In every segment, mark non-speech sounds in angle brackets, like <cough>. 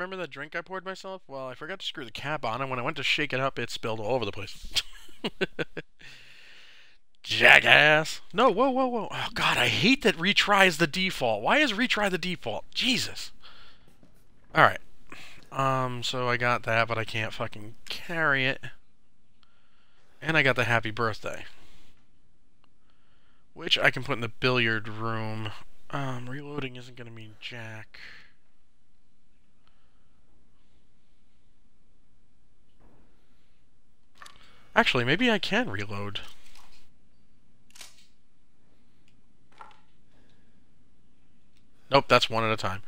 remember that drink I poured myself? Well, I forgot to screw the cap on, and when I went to shake it up, it spilled all over the place. <laughs> Jackass! No, whoa, whoa, whoa. Oh, God, I hate that retry is the default. Why is retry the default? Jesus. Alright. Um, so I got that, but I can't fucking carry it. And I got the happy birthday. Which I can put in the billiard room. Um, reloading isn't going to mean jack. Actually, maybe I can reload. Nope, that's one at a time.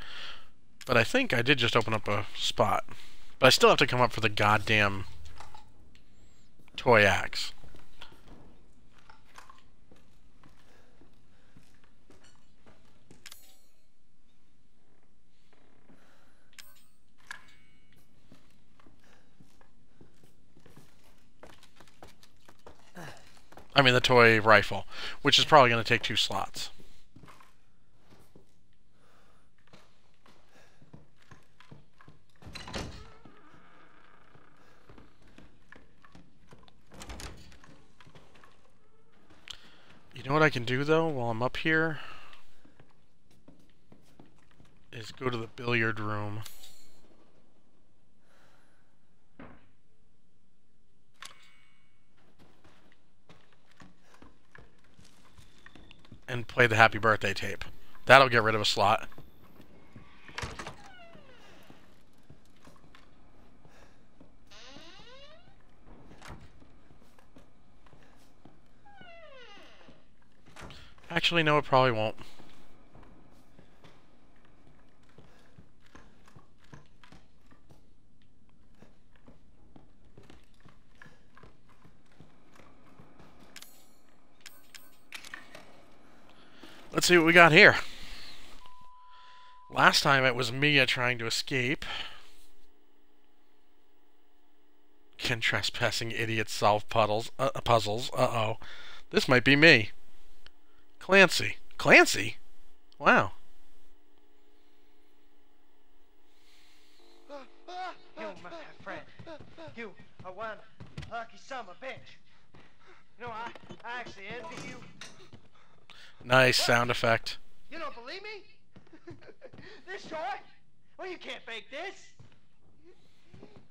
But I think I did just open up a spot. But I still have to come up for the goddamn toy axe. I mean the toy rifle, which is probably going to take two slots. You know what I can do though while I'm up here? Is go to the billiard room. And play the happy birthday tape. That'll get rid of a slot. Actually, no, it probably won't. Let's see what we got here. Last time it was Mia trying to escape. Can trespassing idiots solve puddles, uh, puzzles? Uh-oh. This might be me. Clancy. Clancy? Wow. You, my friend, you are one lucky a bitch. You know, I, I actually envy you. Nice sound effect. You don't believe me? <laughs> this toy? Well, you can't fake this.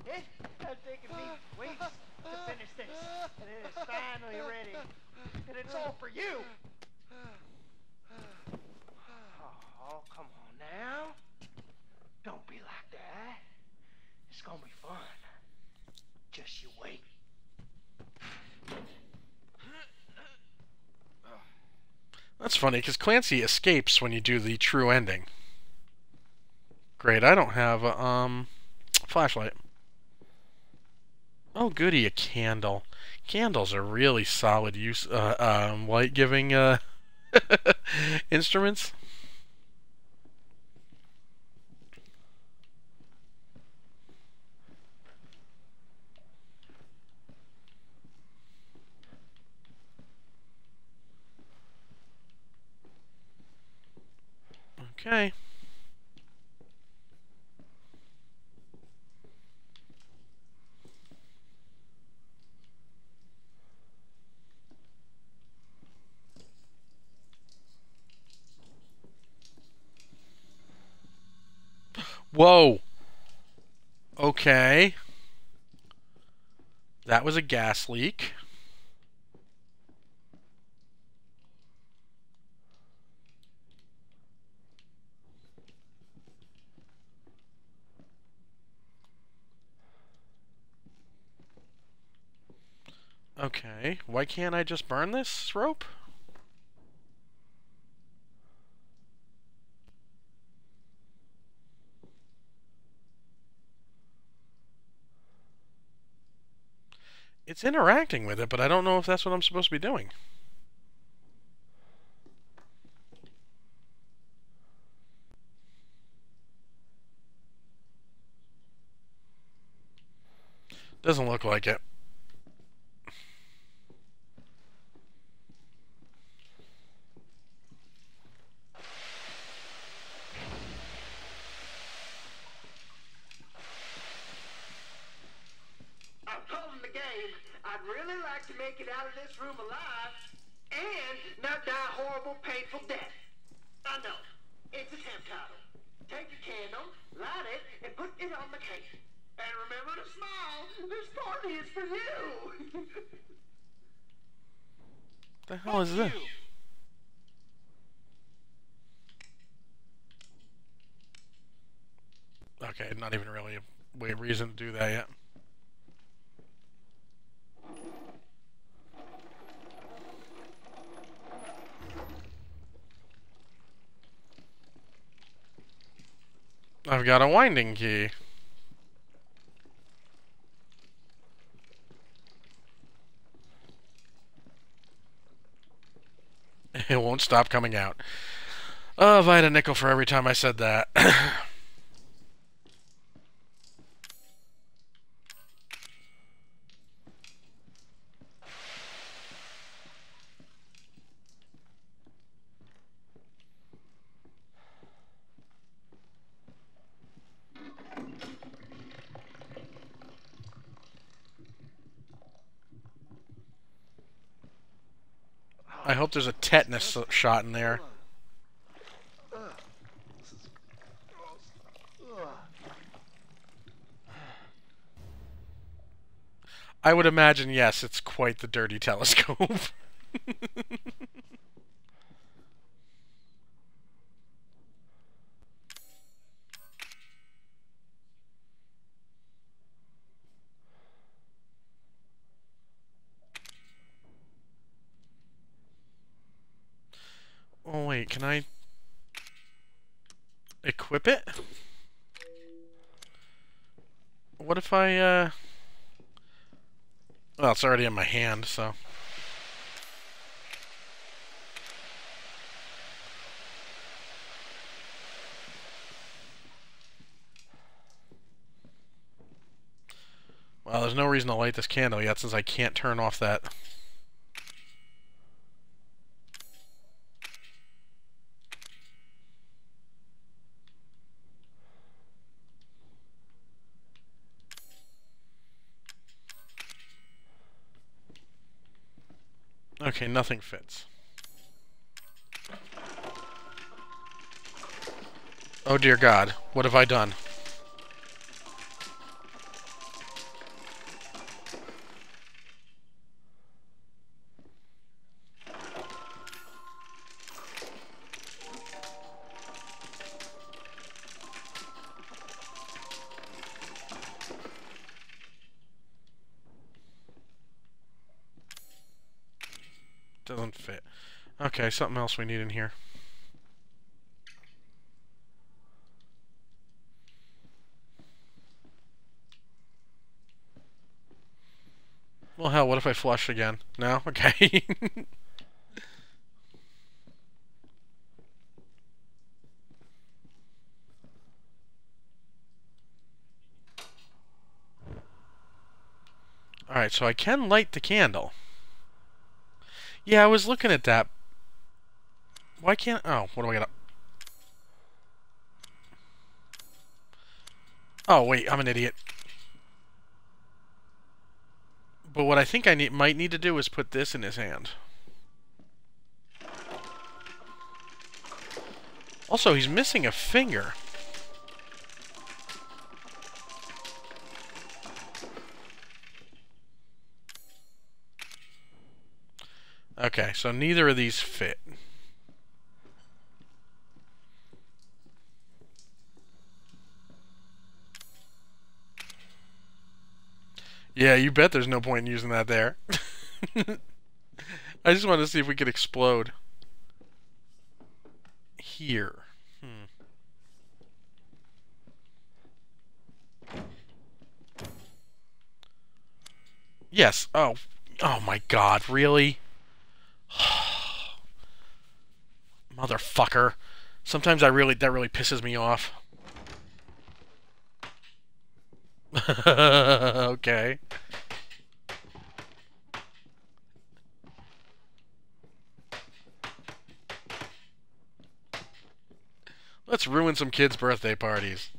It has taken me weeks to finish this, and it is finally ready. And it's all for you. Oh, come on now. Don't be like that. It's gonna be fun. Just you wait. That's funny, because Clancy escapes when you do the true ending. Great, I don't have a um, flashlight. Oh goody, a candle. Candles are really solid use, uh, um, light-giving, uh, <laughs> instruments. Okay. Whoa. Okay. That was a gas leak. Okay, why can't I just burn this rope? It's interacting with it, but I don't know if that's what I'm supposed to be doing. Doesn't look like it. I'd really like to make it out of this room alive and not die a horrible, painful death. I know. It's a temp title. Take a candle, light it, and put it on the cake. And remember to smile. This party is for you. <laughs> the hell is this? Okay, not even really a way reason to do that yet. I've got a winding key. <laughs> It won't stop coming out. Oh, if I had a nickel for every time I said that. <coughs> I hope there's a tetanus shot in there. I would imagine, yes, it's quite the dirty telescope. <laughs> oh wait, can I equip it? What if I, uh... Well, it's already in my hand, so... Well, there's no reason to light this candle yet since I can't turn off that... Okay, nothing fits. Oh dear God, what have I done? Okay, something else we need in here. Well, hell, what if I flush again? No? <laughs> Okay. Alright, so I can light the candle. Yeah, I was looking at that. Why can't... Oh, what do I got? Oh, wait, I'm an idiot. But what I think I need, might need to do is put this in his hand. Also, he's missing a finger. Okay, so neither of these fit. Yeah, you bet there's no point in using that there. <laughs> I just wanted to see if we could explode. Here. Hmm. Yes. Oh. Oh my god, really? <sighs> Motherfucker. Sometimes I really that really pisses me off. <laughs> okay. Let's ruin some kids' birthday parties.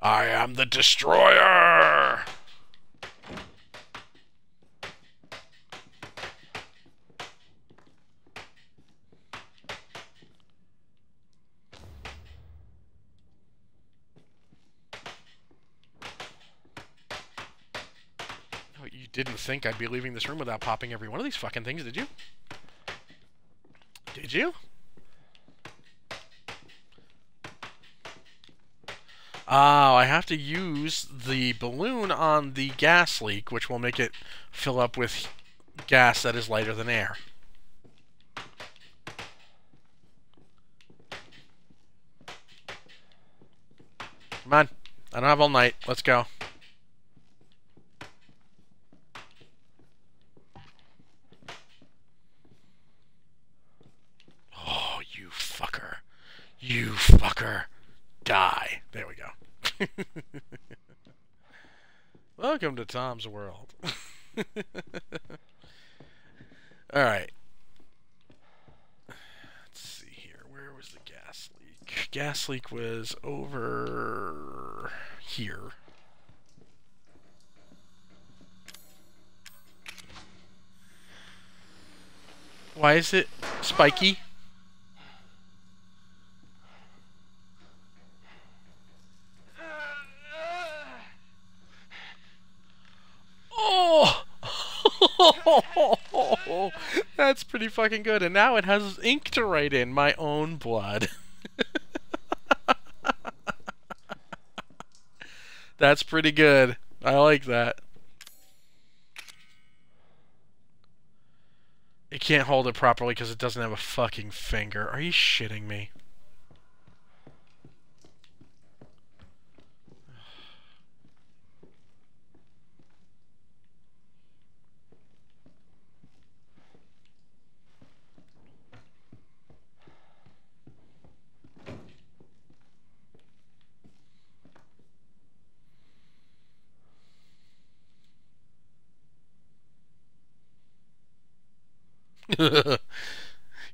I am the destroyer! Oh, you didn't think I'd be leaving this room without popping every one of these fucking things, did you? Did you? Oh, I have to use the balloon on the gas leak, which will make it fill up with gas that is lighter than air. Come on. I don't have all night. Let's go. Oh, you fucker. You fucker. Die. There we go. <laughs> Welcome to Tom's World. <laughs> Alright. Let's see here. Where was the gas leak? Gas leak was over here. Why is it spiky? That's pretty fucking good. And now it has ink to write in my own blood. <laughs> That's pretty good. I like that. It can't hold it properly because it doesn't have a fucking finger. Are you shitting me? <laughs>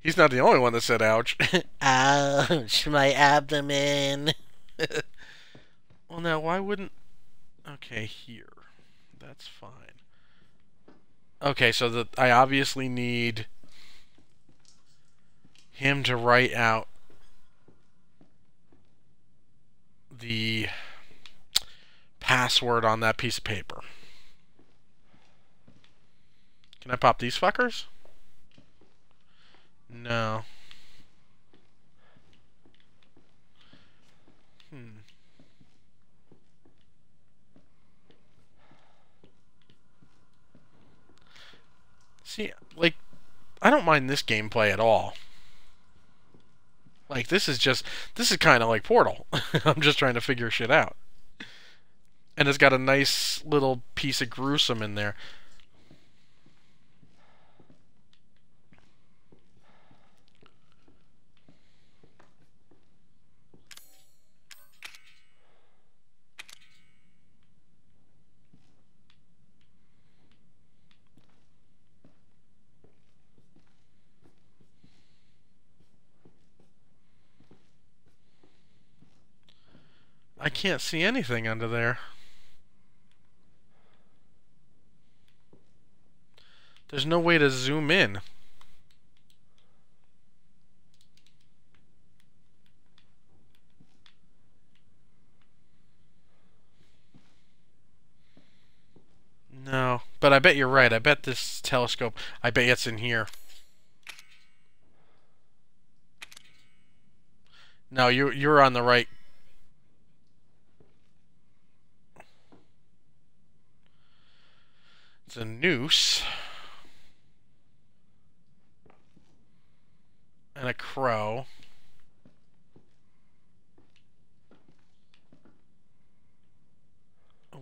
He's not the only one that said ouch. <laughs> ouch, my abdomen. <laughs> well, now, why wouldn't... Okay, here. That's fine. Okay, so the, I obviously need him to write out the password on that piece of paper. Can I pop these fuckers? No. Hmm. See, like, I don't mind this gameplay at all. Like, this is just, this is kind of like Portal. <laughs> I'm just trying to figure shit out. And it's got a nice little piece of gruesome in there. I can't see anything under there. There's no way to zoom in. No, but I bet you're right. I bet this telescope, I bet it's in here. No, you you're on the right It's a noose. And a crow.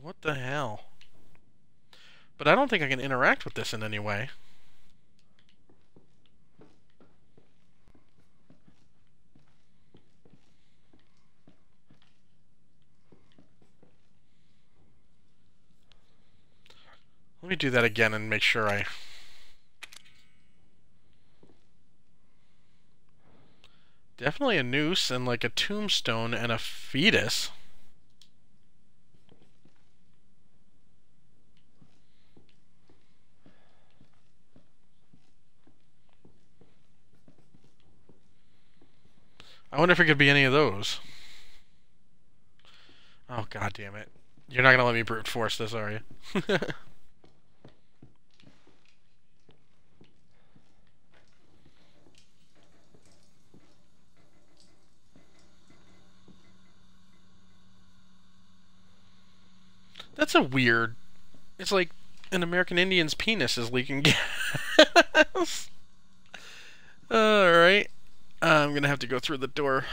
What the hell? But I don't think I can interact with this in any way. me do that again and make sure I... Definitely a noose and like a tombstone and a fetus. I wonder if it could be any of those. Oh, god damn it. You're not going to let me brute force this, are you? <laughs> That's a weird. It's like an American Indian's penis is leaking <laughs> gas. Alright. I'm gonna have to go through the door.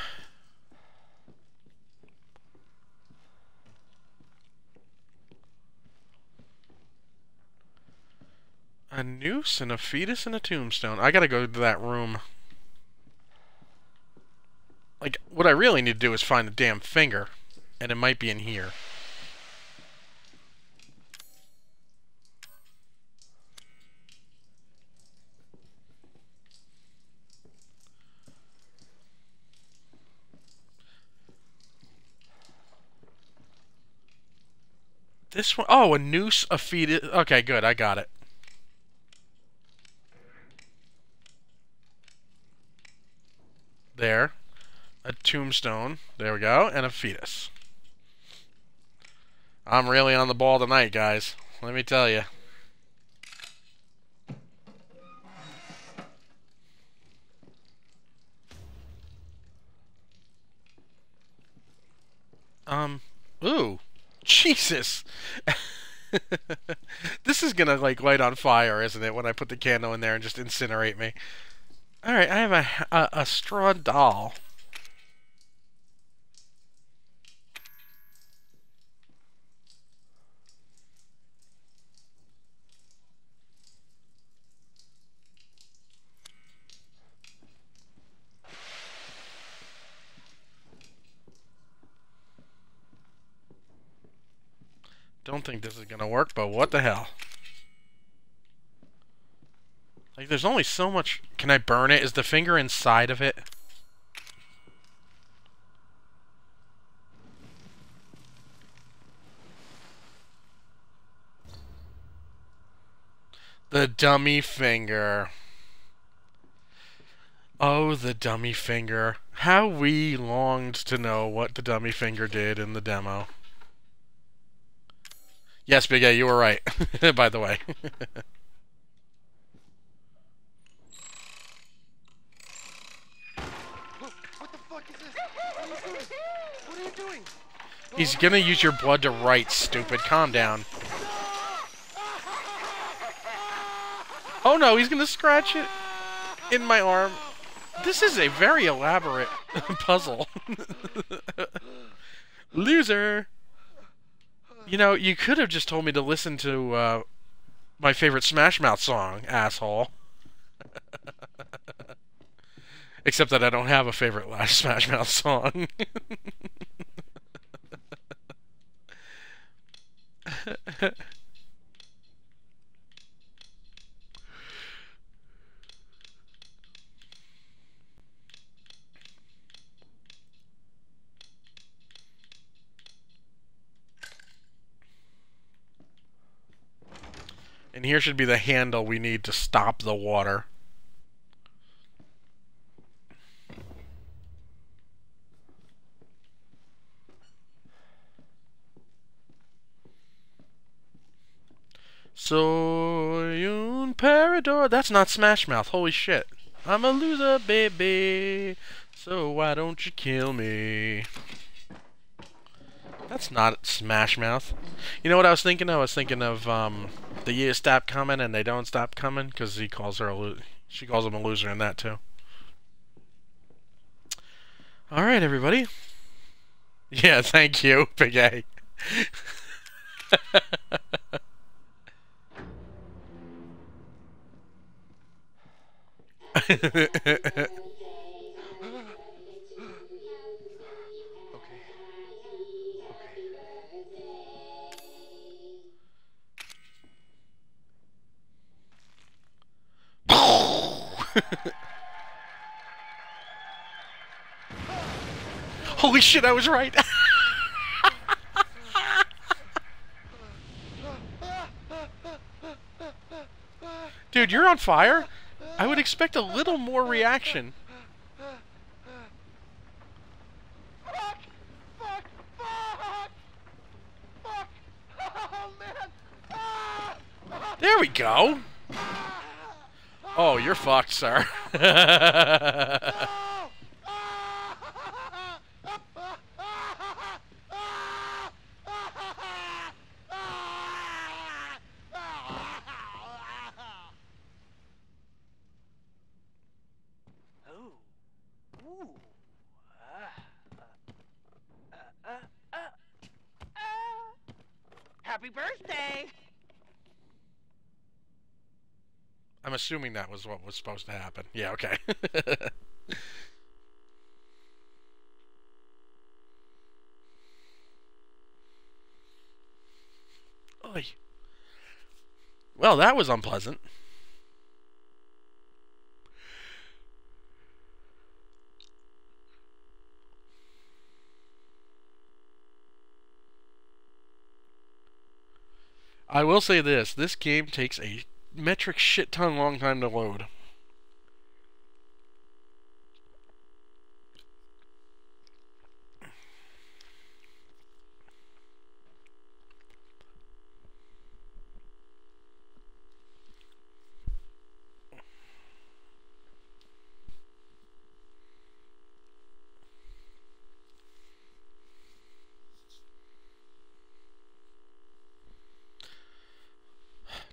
A noose and a fetus and a tombstone. I gotta go to that room. Like, what I really need to do is find the damn finger. And it might be in here. This one, oh, a noose, a fetus. Okay, good, I got it. There. A tombstone. There we go. And a fetus. I'm really on the ball tonight, guys. Let me tell you. Um, ooh. Jesus! <laughs> this is gonna, like, light on fire, isn't it, when I put the candle in there and just incinerate me. Alright, I have a, a, a straw doll. Don't think this is gonna work, but what the hell? Like, there's only so much... Can I burn it? Is the finger inside of it? The dummy finger. Oh, the dummy finger. How we longed to know what the dummy finger did in the demo. Yes, Big A, you were right, <laughs> by the way. He's gonna use your blood to write, stupid. Calm down. Oh no, he's gonna scratch it in my arm. This is a very elaborate <laughs> puzzle. <laughs> Loser! You know, you could have just told me to listen to uh, my favorite Smash Mouth song, asshole. <laughs> Except that I don't have a favorite last <laughs> Smash Mouth song. <laughs> and here should be the handle we need to stop the water. Soy un parador. That's not Smash Mouth. Holy shit. I'm a loser, baby. So why don't you kill me? That's not Smash Mouth. You know what I was thinking? I was thinking of um, the years stop coming and they don't stop coming because he calls her a lo- she calls him a loser in that too. All right, everybody. Yeah, <laughs> thank you, Big A. <laughs> Holy shit, I was right! <laughs> Dude, you're on fire? I would expect a little more reaction. There we go! Oh, you're fucked, sir. <laughs> assuming that was what was supposed to happen. Yeah, okay. <laughs> Oy. Well, that was unpleasant. I will say this, this game takes a metric shit ton long time to load.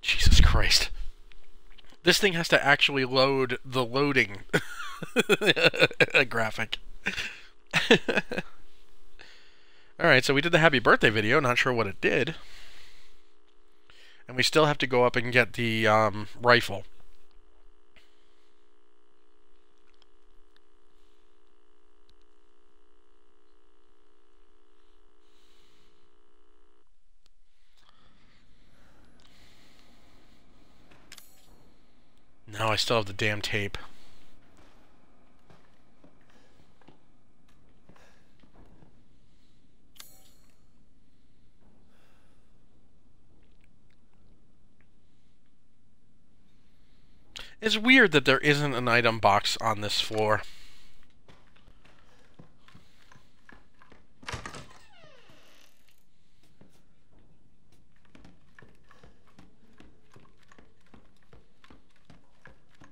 Jesus Christ. This thing has to actually load the loading <laughs> graphic. <laughs> Alright, so we did the happy birthday video, not sure what it did. And we still have to go up and get the um, rifle. No, I still have the damn tape. It's weird that there isn't an item box on this floor.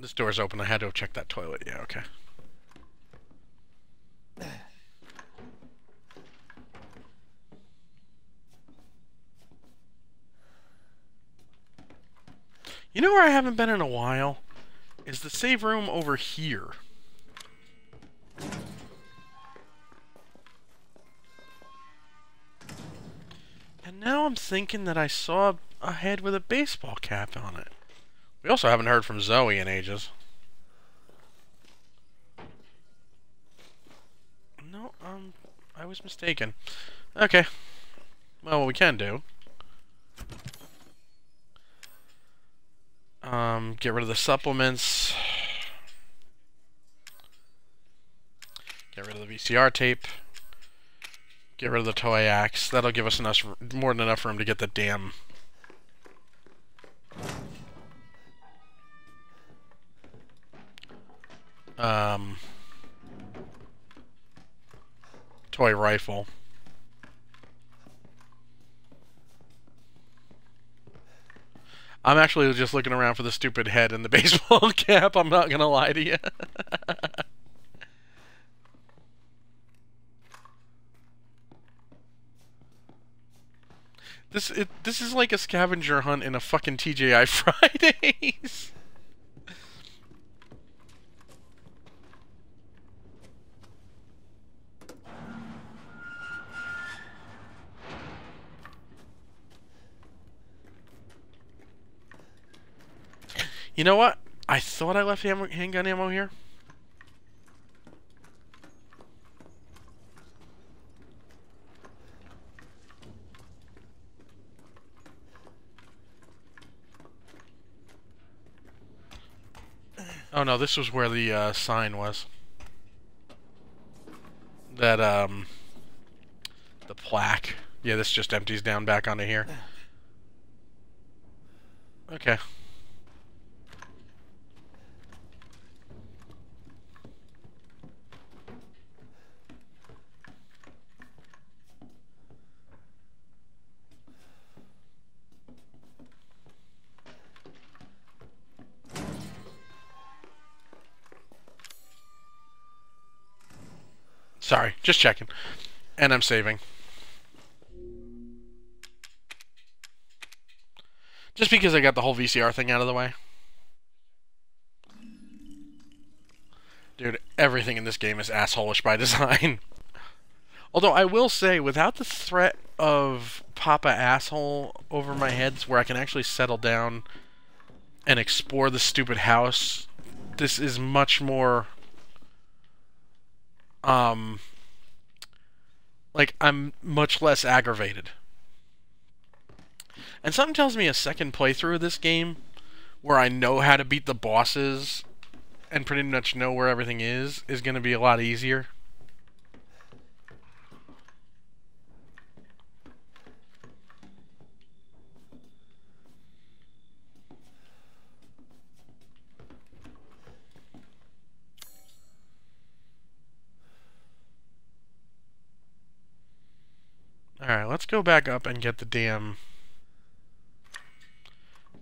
This door's open. I had to checked that toilet. Yeah, okay. You know where I haven't been in a while? Is the save room over here. And now I'm thinking that I saw a head with a baseball cap on it. We also haven't heard from Zoe in ages. No, um, I was mistaken. Okay. Well, what we can do... Um, get rid of the supplements. Get rid of the VCR tape. Get rid of the toy axe. That'll give us enough, more than enough room to get the damn um, toy rifle. I'm actually just looking around for the stupid head and the <laughs> baseball <laughs> cap. I'm not gonna lie to you. <laughs> this it, this is like a scavenger hunt in a fucking TGI Fridays. You know what? I thought I left ammo, handgun ammo here. Oh no, this was where the uh, sign was. That, um... The plaque. Yeah, this just empties down back onto here. Okay. Just checking. And I'm saving. Just because I got the whole VCR thing out of the way. Dude, everything in this game is assholeish by <laughs> design. Although I will say, without the threat of Papa Asshole over my head, where I can actually settle down and explore the stupid house, this is much more um like I'm much less aggravated. And something tells me a second playthrough of this game where I know how to beat the bosses and pretty much know where everything is is going to be a lot easier. Alright, let's go back up and get the damn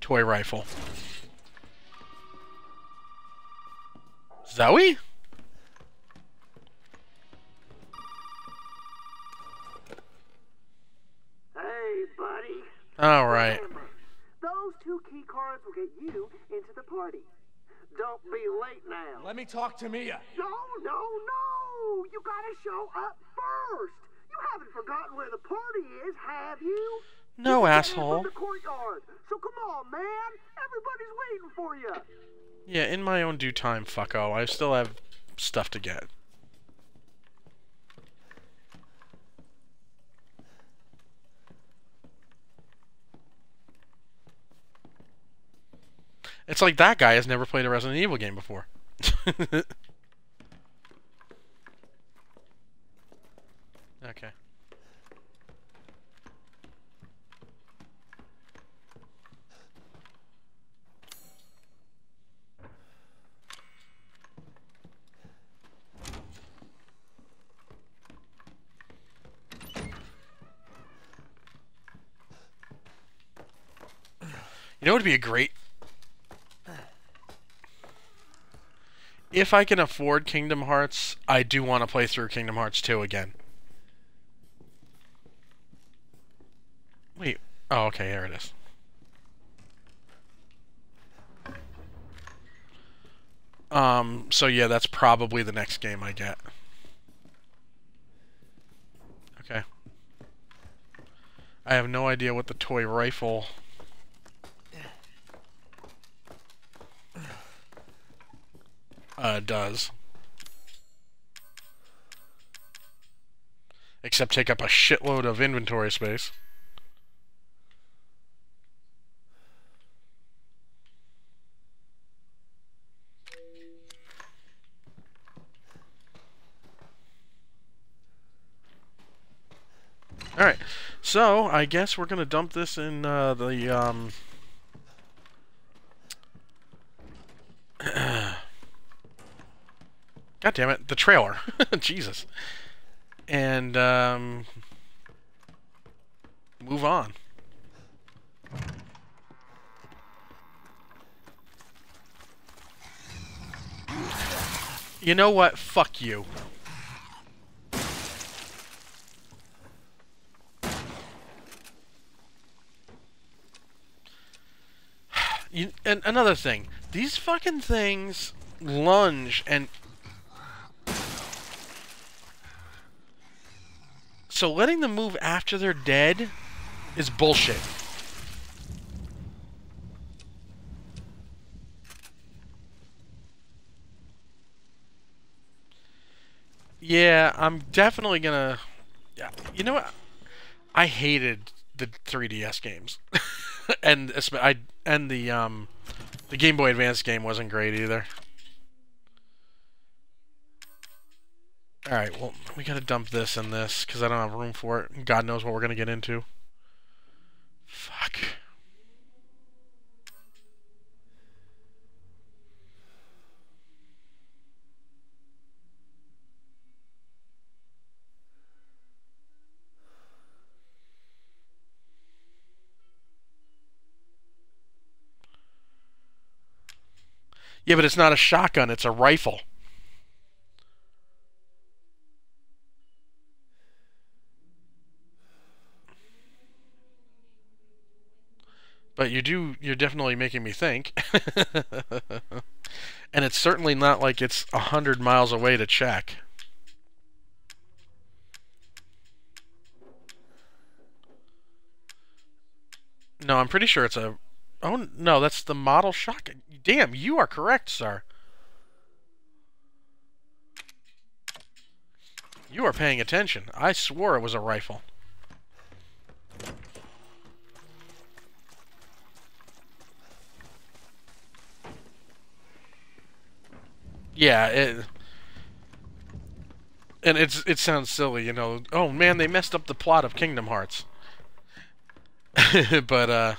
toy rifle. Zoe? Hey, buddy. Alright. Remember, those two key cards will get you into the party. Don't be late now. Let me talk to Mia. No, no, no! You gotta show up first. You haven't forgotten where the party is, have you? No, You can get in asshole. The courtyard. So come on, man. Everybody's waiting for you. Yeah, in my own due time, fucko. I still have stuff to get. It's like that guy has never played a Resident Evil game before. <laughs> be a great if I can afford Kingdom Hearts, I do want to play through Kingdom Hearts 2 again. Wait. Oh, okay, here it is. Um, so yeah, that's probably the next game I get. Okay. I have no idea what the toy rifle uh, does. Except take up a shitload of inventory space. Alright, so I guess we're gonna dump this in uh, the, um... God damn it, the trailer. <laughs> Jesus. And, um... Move on. You know what? Fuck you. <sighs> You, and another thing, these fucking things lunge and so letting them move after they're dead is bullshit. Yeah, I'm definitely gonna. Yeah, you know what? I hated the 3DS games, <laughs> and I and the um the Game Boy Advance game wasn't great either. All right, well we gotta dump this and this because I don't have room for it. God knows what we're gonna get into. Fuck. Yeah, but it's not a shotgun, it's a rifle. But you do, you're definitely making me think. <laughs> and it's certainly not like it's a hundred miles away to check. No, I'm pretty sure it's a. Oh no, that's the model shotgun. Damn, you are correct, sir. You are paying attention. I swore it was a rifle. Yeah, it, and it's it sounds silly, you know. Oh man, they messed up the plot of Kingdom Hearts. <laughs> but uh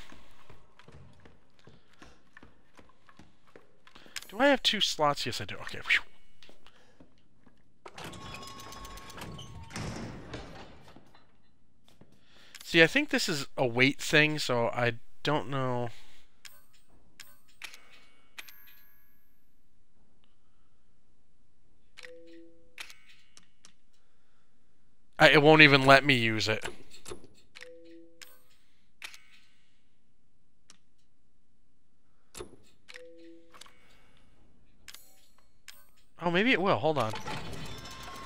Do I have two slots? Yes, I do. Okay. Whew. See, I think this is a weight thing, so I don't know. I, it won't even let me use it. Oh, maybe it will. Hold on.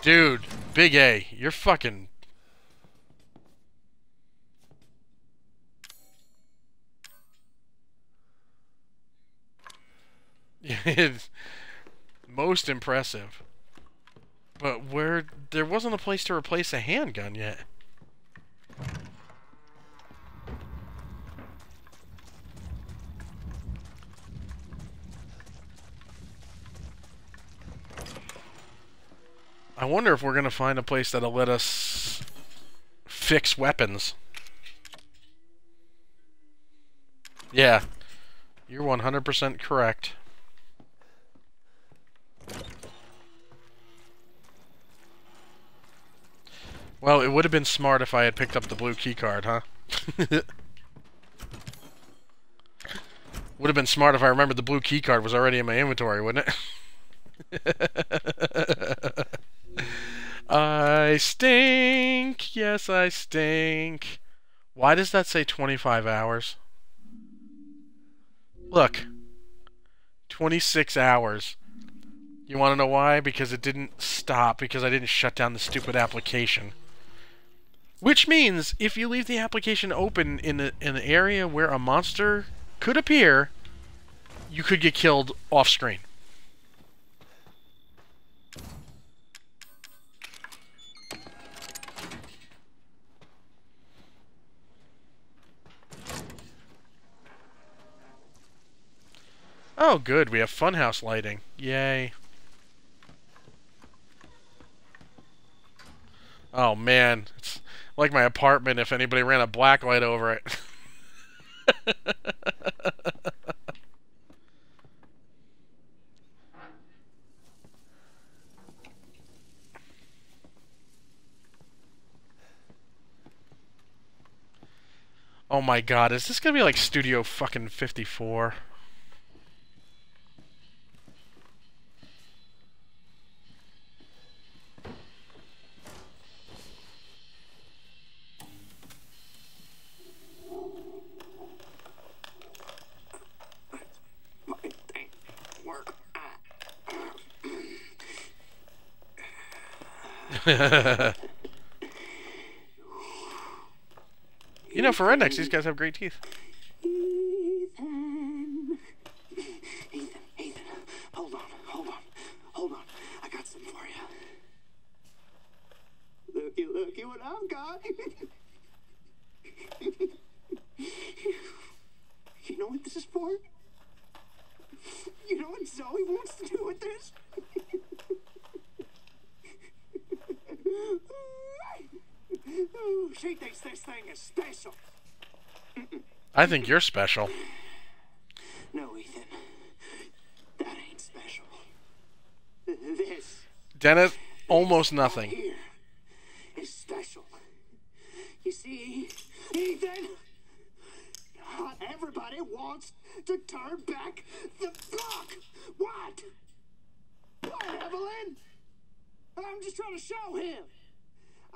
Dude, Big A, you're fucking... <laughs> most impressive. But where... There wasn't a place to replace a handgun yet. I wonder if we're going to find a place that'll let us fix weapons. Yeah. You're 100% correct. Well, it would have been smart if I had picked up the blue keycard, huh? <laughs> would have been smart if I remembered the blue keycard was already in my inventory, wouldn't it? <laughs> I stink. Yes, I stink. Why does that say 25 hours? Look. 26 hours. You want to know why? Because it didn't stop, because I didn't shut down the stupid application. Which means, if you leave the application open in, a, in an area where a monster could appear, you could get killed off-screen. Oh, good. We have funhouse lighting. Yay. Oh, man. It's like my apartment if anybody ran a black light over it. <laughs> oh my god, is this gonna be like Studio fucking 54? <laughs> you know, for rednecks, these guys have great teeth. Ethan. Ethan, Ethan, hold on, hold on, hold on. I got some for you. Looky, looky what I've got. <laughs> you know what this is for? You know what Zoe wants to do with this? <laughs> she thinks this thing is special. I think you're special. No, Ethan. That ain't special. This Dennis, almost nothing. here is special. You see, Ethan, not everybody wants to turn back the clock. What? What, Evelyn? I'm just trying to show him.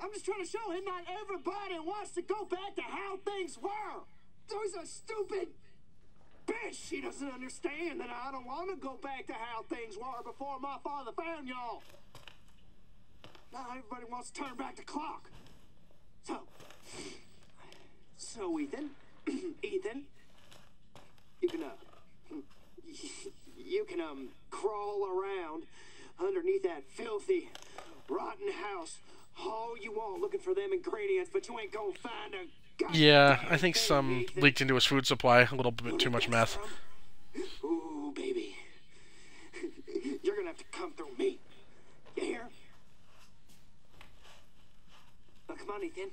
I'm just trying to show him not everybody wants to go back to how things were. Those are stupid, bitch. She doesn't understand that I don't want to go back to how things were before my father found y'all. Now everybody wants to turn back the clock. So, so Ethan, <clears throat> Ethan, you can uh, <laughs> you can um crawl around underneath that filthy, rotten house all you want looking for them ingredients, but you ain't gonna find a. Yeah, I think some leaked into his food supply. A little bit too much meth. Ooh, baby. You're gonna have to come through me. You hear? Now, come on, Ethan.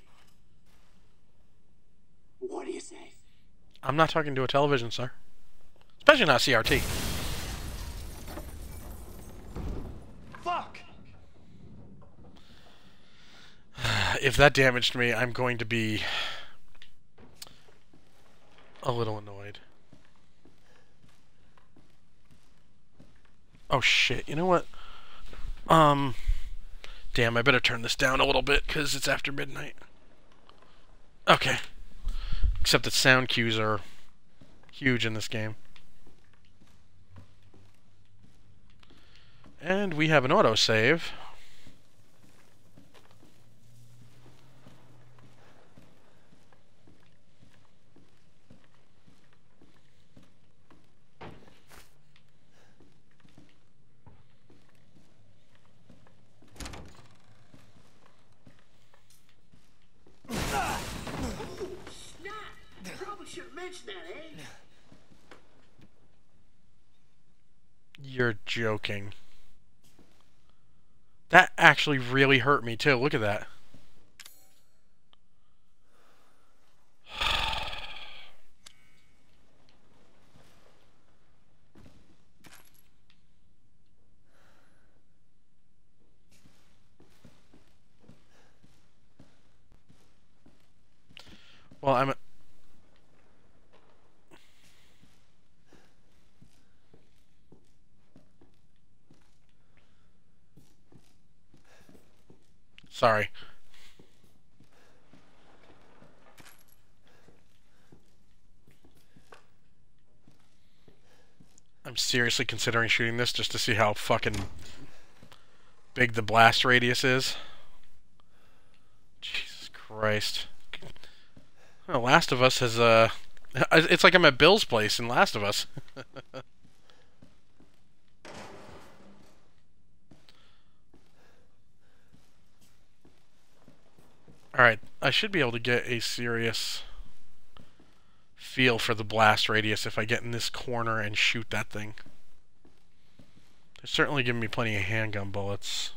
What do you say? I'm not talking to a television, sir. Especially not CRT. Fuck! If that damaged me, I'm going to be a little annoyed. Oh shit, you know what? Um, damn, I better turn this down a little bit because it's after midnight. Okay. Except that sound cues are huge in this game. And we have an autosave. Snap! Probably should have mentioned that, eh? You're joking. That actually really hurt me too. Look at that. Well, I'm sorry. I'm seriously considering shooting this just to see how fucking big the blast radius is. Jesus Christ. Well, Last of Us has uh <laughs> it's like I'm at Bill's place in Last of Us. <laughs> Alright, I should be able to get a serious feel for the blast radius if I get in this corner and shoot that thing. They're certainly giving me plenty of handgun bullets.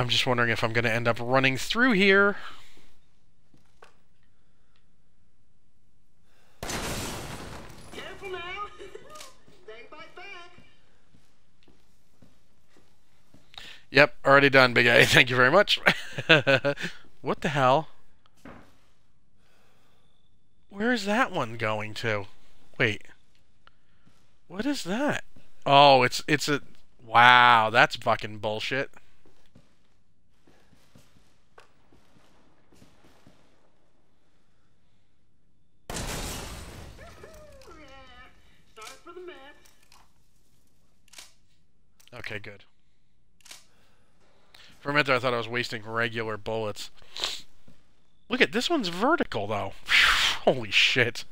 I'm just wondering if I'm going to end up running through here. Careful now. they bite back. Yep, already done, Big A. <laughs> Thank you very much. <laughs> what the hell? Where is that one going to? Wait. What is that? Oh, it's it's a Wow, that's fucking bullshit. Start for the map. Okay, good. For a minute I thought I was wasting regular bullets. Look at this one's vertical though. <sighs> Holy shit.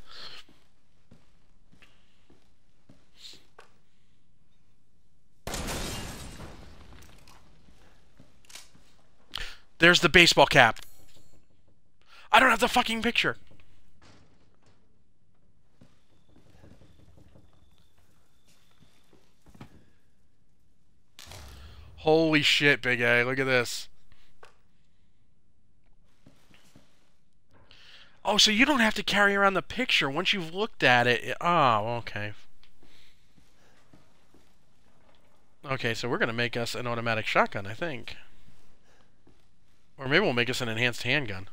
There's the baseball cap. I don't have the fucking picture. Holy shit, Big A. Look at this. Oh, so you don't have to carry around the picture once you've looked at it. Oh, okay. Okay, so we're going to make us an automatic shotgun, I think. Or maybe we'll make us an enhanced handgun.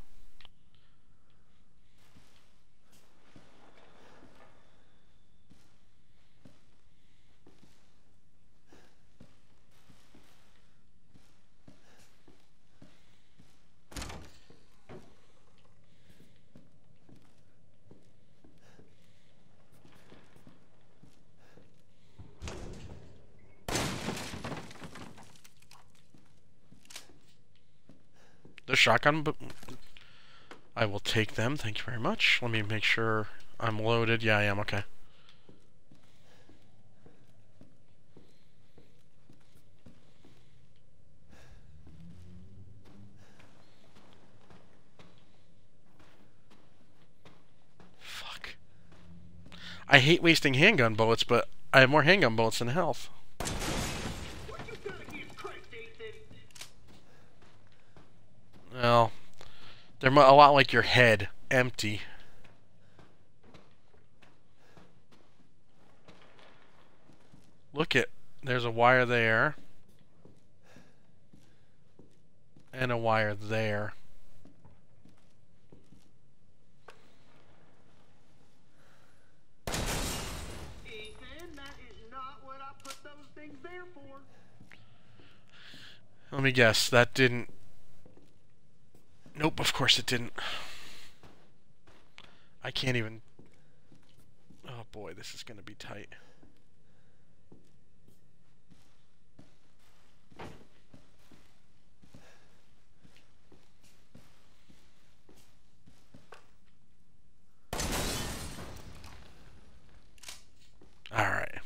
Shotgun, but I will take them. Thank you very much. Let me make sure I'm loaded. Yeah, I am. Okay. Fuck. I hate wasting handgun bullets, but I have more handgun bullets than health. What you got against Christ, Ethan? Well, they're a lot like your head, empty. Look it. There's a wire there. And a wire there. Let me guess. That didn't. Nope, of course it didn't. I can't even. Oh boy, this is gonna be tight. Alright.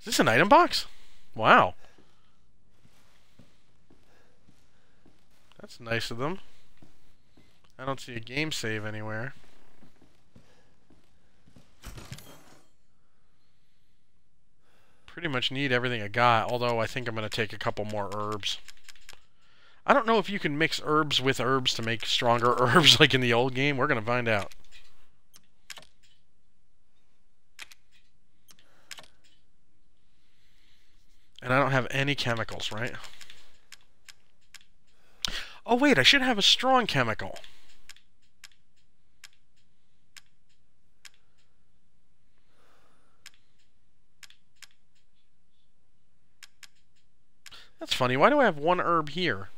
Is this an item box? Wow. Nice of them. I don't see a game save anywhere. Pretty much need everything I got, although I think I'm going to take a couple more herbs. I don't know if you can mix herbs with herbs to make stronger <laughs> herbs like in the old game. We're going to find out. And I don't have any chemicals, right? Oh wait, I should have a strong chemical. That's funny. Why do I have one herb here?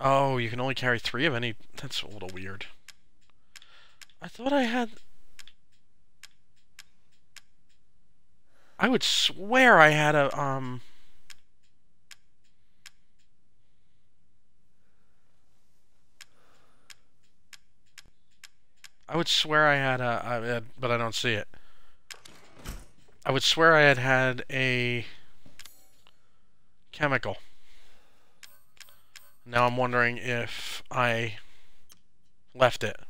Oh, you can only carry three of any. That's a little weird. I thought I had. I would swear I had a um. I would swear I had a, I had, but I don't see it. I would swear I had had a chemical. Now I'm wondering if I left it.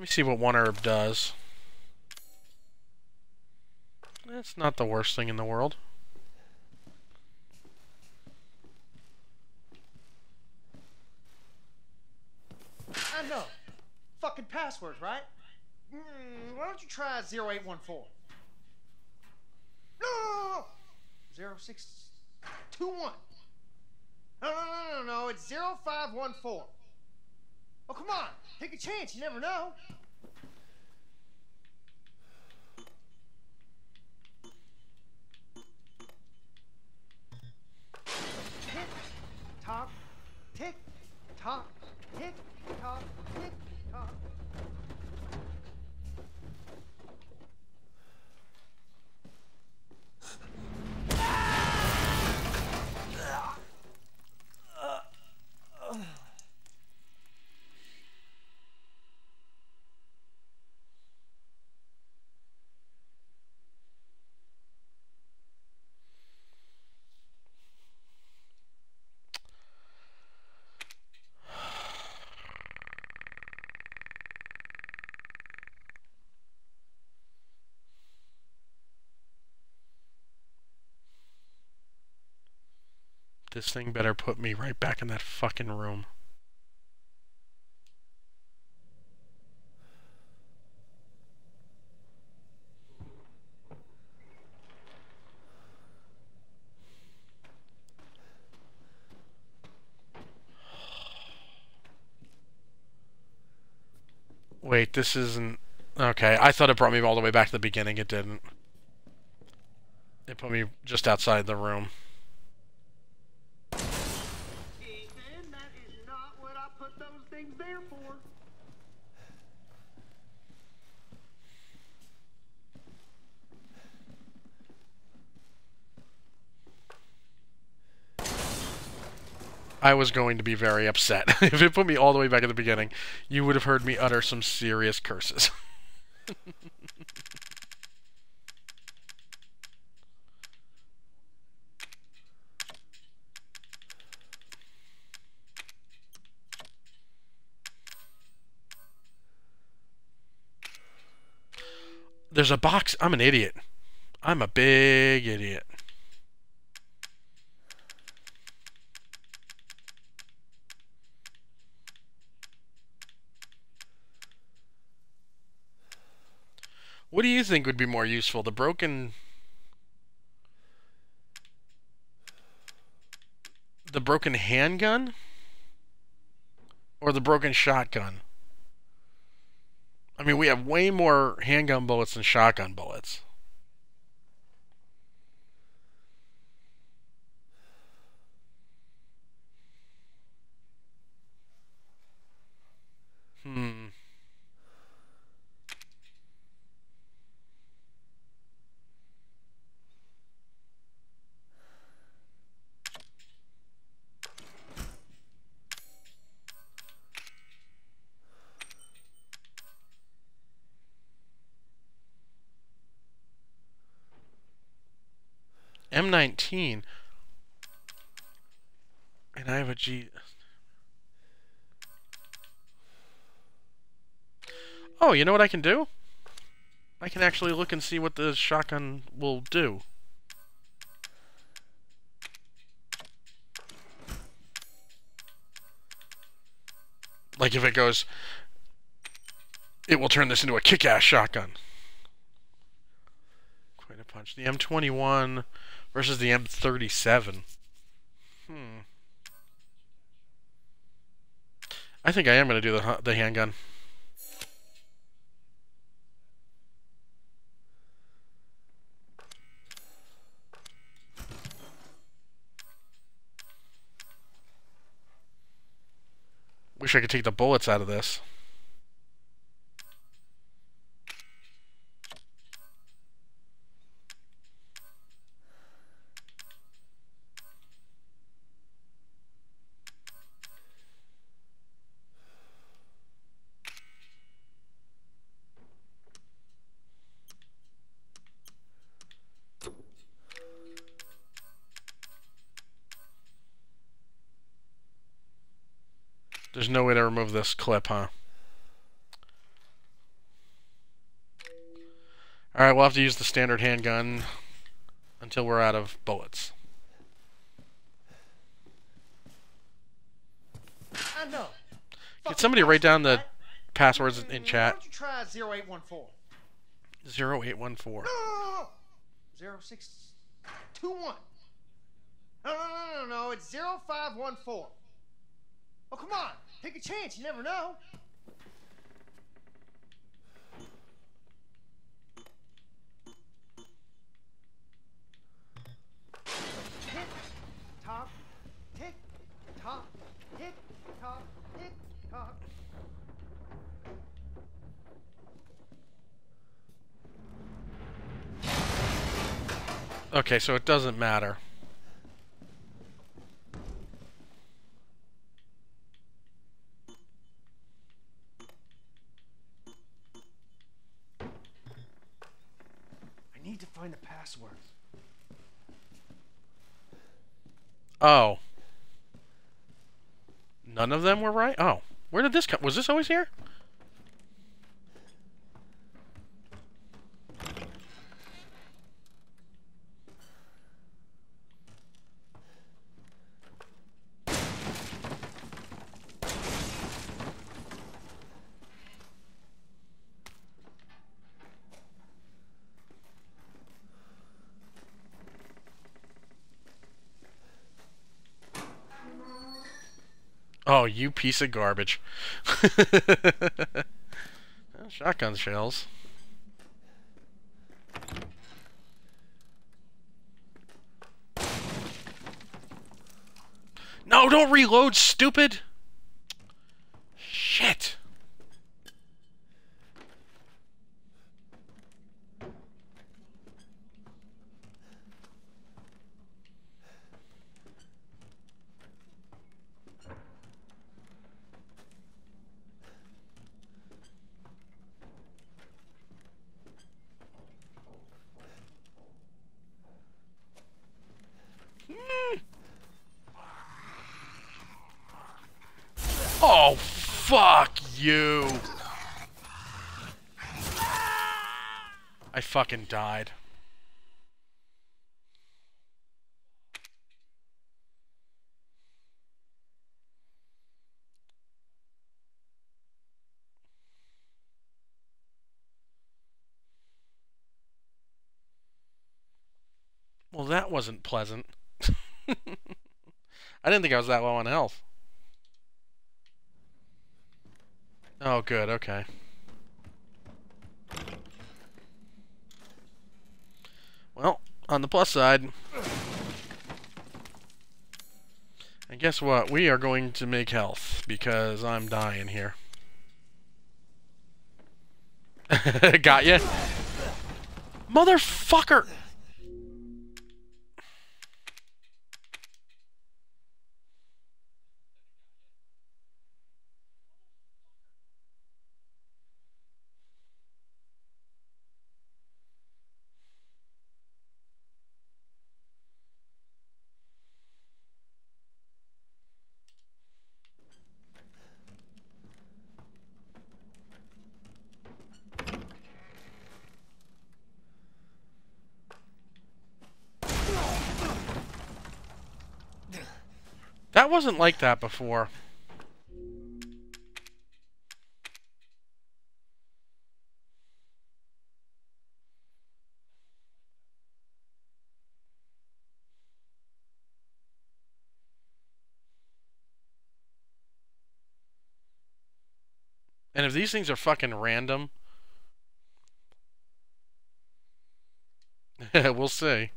Let me see what one herb does. That's not the worst thing in the world. I know. Fucking passwords, right? Mm, why don't you try 0814? No, no, no, no. 0621. No, no, no, no, no. It's 0514. Oh, come on. Take a chance. You never know. Tick, tock, tick, tock, tick, tock, tick, tock. This thing better put me right back in that fucking room. Wait, this isn't... Okay, I thought it brought me all the way back to the beginning. It didn't. It put me just outside the room. Ethan, that is not what I put those things there for. I was going to be very upset. <laughs> if it put me all the way back at the beginning, you would have heard me utter some serious curses. <laughs> There's a box. I'm an idiot. I'm a big idiot. What do you think would be more useful? The broken the broken handgun or the broken shotgun? I mean, we have way more handgun bullets than shotgun bullets. Hmm. M19. And I have a G. Oh, you know what I can do? I can actually look and see what the shotgun will do. Like if it goes, it will turn this into a kick-ass shotgun. Quite a punch. The M21 versus the M37. Hmm. I think I am going to do the the handgun. Wish I could take the bullets out of this. Way to remove this clip, huh? Alright, we'll have to use the standard handgun until we're out of bullets. I know. Can somebody write down the passwords in Why chat? don't you try 0814? 0814. No, no, no, no. 0621. No, no, no, no, no. It's 0514. Oh, come on. Take a chance. You never know. Tick, tock, tick, tock, tick, tock, tick, tock. Okay, so it doesn't matter. I need to find the password. Oh. None of them were right? Oh. Where did this come? Was this always here? you piece of garbage. <laughs> Shotgun shells. No, don't reload, stupid! Shit! You! I fucking died. Well, that wasn't pleasant. <laughs> I didn't think I was that low on health. Oh, good, okay. Well, on the plus side, and guess what? We are going to make health, because I'm dying here. <laughs> Got ya? Motherfucker! That wasn't like that before. And if these things are fucking random, <laughs> we'll see.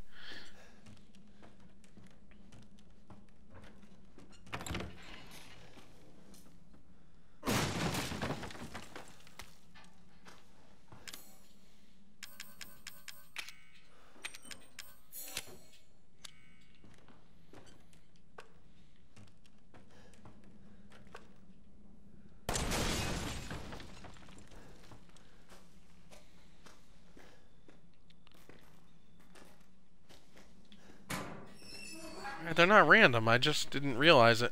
Not random, I just didn't realize it.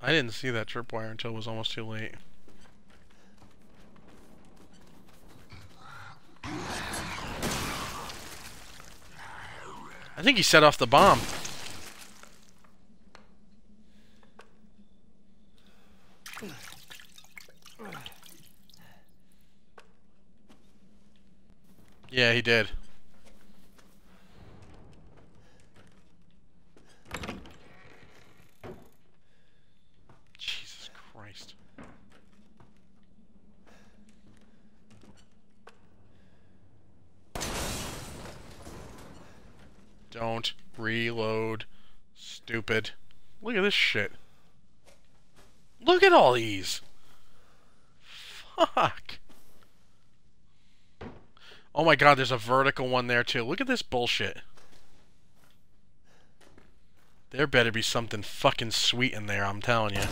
I didn't see that tripwire until it was almost too late. Think he set off the bomb. Yeah, he did. Jesus Christ. Don't reload. Stupid. Look at this shit. Look at all these. Fuck. Oh my god, there's a vertical one there too. Look at this bullshit. There better be something fucking sweet in there, I'm telling you.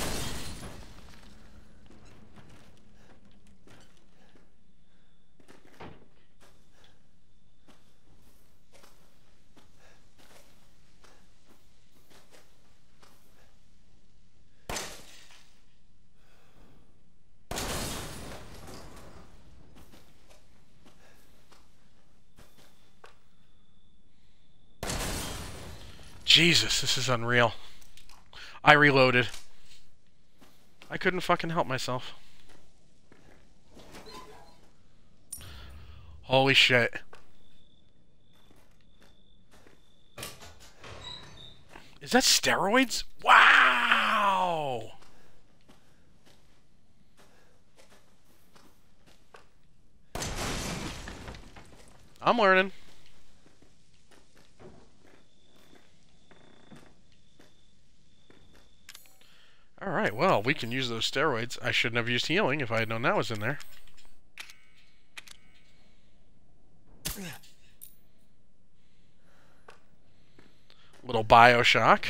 Jesus, this is unreal. I reloaded. I couldn't fucking help myself. Holy shit. Is that steroids? Wow! I'm learning. Alright, well, we can use those steroids. I shouldn't have used healing if I had known that was in there. Little Bioshock.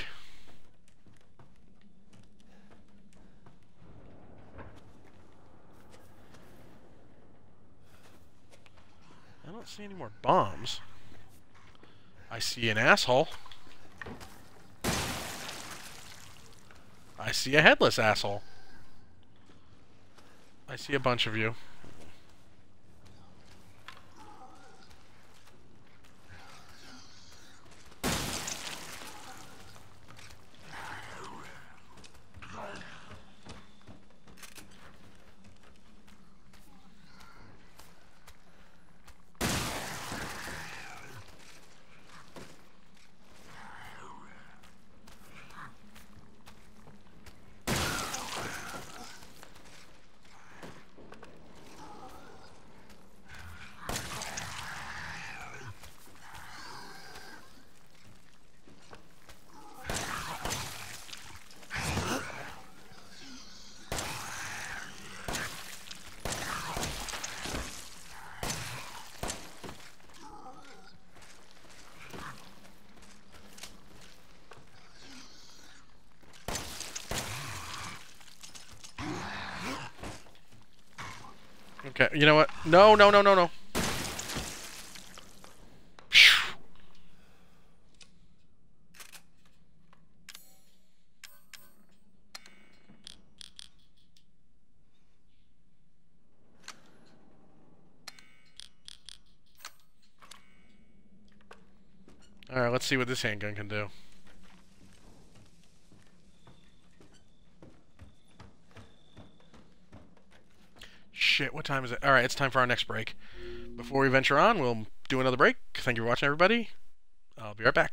I don't see any more bombs. I see an asshole. I see a headless asshole. I see a bunch of you. Okay, you know what? No, no, no, no, no. Alright, let's see what this handgun can do. Shit, what time is it? Alright, it's time for our next break. Before we venture on, we'll do another break. Thank you for watching, everybody. I'll be right back.